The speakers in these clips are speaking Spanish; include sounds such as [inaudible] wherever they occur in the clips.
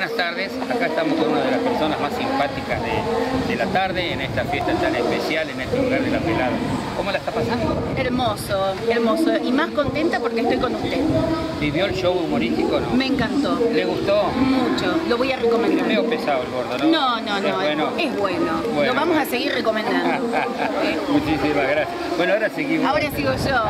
Buenas tardes, acá estamos con una de las personas más simpáticas de, la tarde en esta fiesta tan especial, en este lugar de la pelada. ¿Cómo la está pasando? Hermoso, hermoso. Y más contenta porque estoy con usted. ¿Vivió el show humorístico no? Me encantó. ¿Le gustó? Mucho, lo voy a recomendar. Es pesado el gordo, ¿no? No, no, no. Es bueno. Es bueno. Lo vamos a seguir recomendando. [laughs] Muchísimas gracias. Bueno, ahora seguimos. Ahora sigo yo.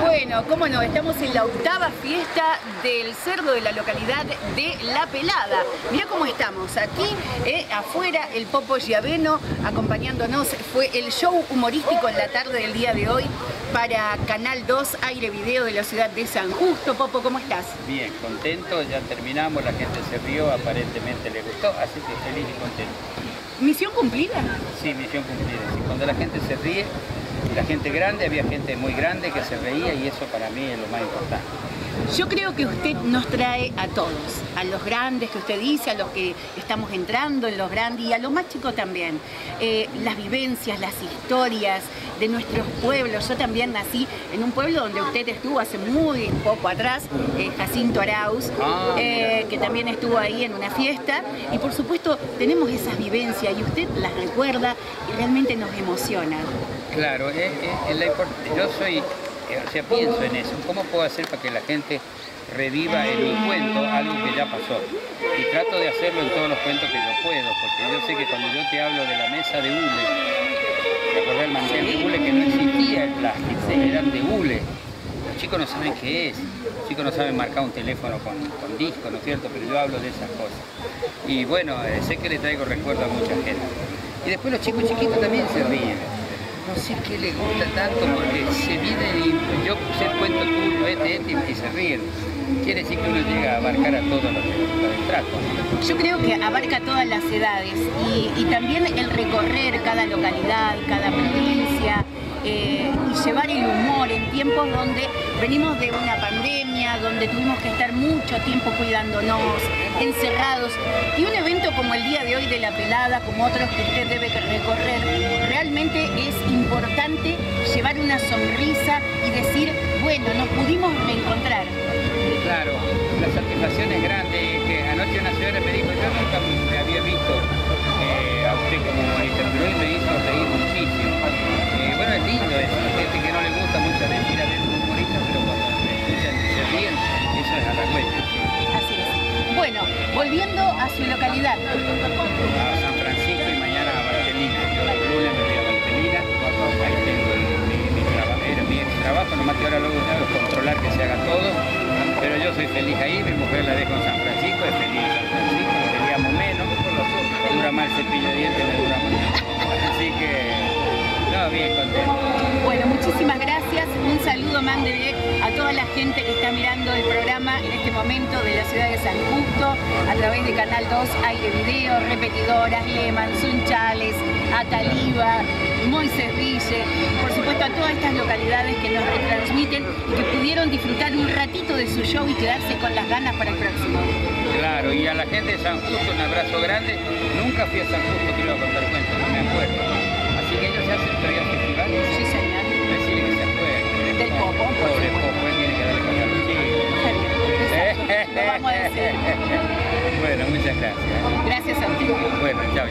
[laughs] Bueno, cómo no, estamos en la octava fiesta del cerdo de la localidad de La Pelada. Mira cómo estamos, aquí eh, afuera el Popo Giaveno acompañándonos. Fue el show humorístico en la tarde del día de hoy para Canal 2 Aire Video de la ciudad de San Justo. Popo, ¿cómo estás? Bien, contento, ya terminamos, la gente se rió, aparentemente le gustó, así que feliz y contento. ¿Misión cumplida? Sí, misión cumplida. Cuando la gente se ríe, la gente grande, había gente muy grande que se reía y eso para mí es lo más importante. Yo creo que usted nos trae a todos, a los grandes que usted dice, a los que estamos entrando en los grandes y a los más chicos también. Eh, las vivencias, las historias de nuestros pueblos. Yo también nací en un pueblo donde usted estuvo hace muy poco atrás, eh, Jacinto Arauz, ah, eh, que también estuvo ahí en una fiesta. Y por supuesto tenemos esas vivencias y usted las recuerda y realmente nos emociona. Claro, yo soy o sea, pienso en eso, ¿cómo puedo hacer para que la gente reviva en mi cuento algo que ya pasó? Y trato de hacerlo en todos los cuentos que yo puedo, porque yo sé que cuando yo te hablo de la mesa de hule, ¿te acordás del mantel de hule que no existía el plástico, eran de hule? Los chicos no saben qué es, los chicos no saben marcar un teléfono con, con disco, ¿no es cierto? Pero yo hablo de esas cosas. Y bueno, eh, sé que le traigo recuerdo a mucha gente. Y después los chicos chiquitos también se ríen no sé qué le gusta tanto porque se viene y se ríen. Quiere decir que uno llega a abarcar a todos los del trato. Yo creo que abarca todas las edades y, también el recorrer cada localidad, cada provincia eh, y llevar el humor en tiempos donde venimos de una pandemia, donde tuvimos que estar mucho tiempo cuidándonos, encerrados. Y un evento como el día de hoy de la pelada, como otros que usted debe recorrer, realmente es importante llevar una sonrisa y decir, bueno, nos pudimos reencontrar. Claro, la satisfacción es grande, que anoche una señora me dijo, yo nunca me había visto eh, a usted como pero hoy me hizo reír muchísimo. Eh, bueno, es lindo eso, gente que no le gusta mucho decir a ver un humorista, pero cuando me escuchan y se ríen, eso es a la cuenta. Así es. Bueno, volviendo a su localidad. A feliz ahí, mi mujer la dejo en San Francisco, es feliz en San Francisco, peleamos menos, me dura más el cepillo de dientes, me dura más. Así que, no, bien contento. Bueno, muchísimas gracias, saludo a toda la gente que está mirando el programa en este momento de la ciudad de San Justo, a través de Canal 2, Aire Video, Repetidoras, Lehman, Sunchales, Ataliba, Moisés Ville, por supuesto a todas estas localidades que nos retransmiten y que pudieron disfrutar un ratito de su show y quedarse con las ganas para el próximo. Claro, y a la gente de San Justo un abrazo grande. Nunca fui a San Justo, quiero contar cuento, bueno, muchas gracias. Gracias a ti. Bueno, chao.